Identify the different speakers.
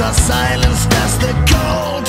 Speaker 1: our silence, that's the call.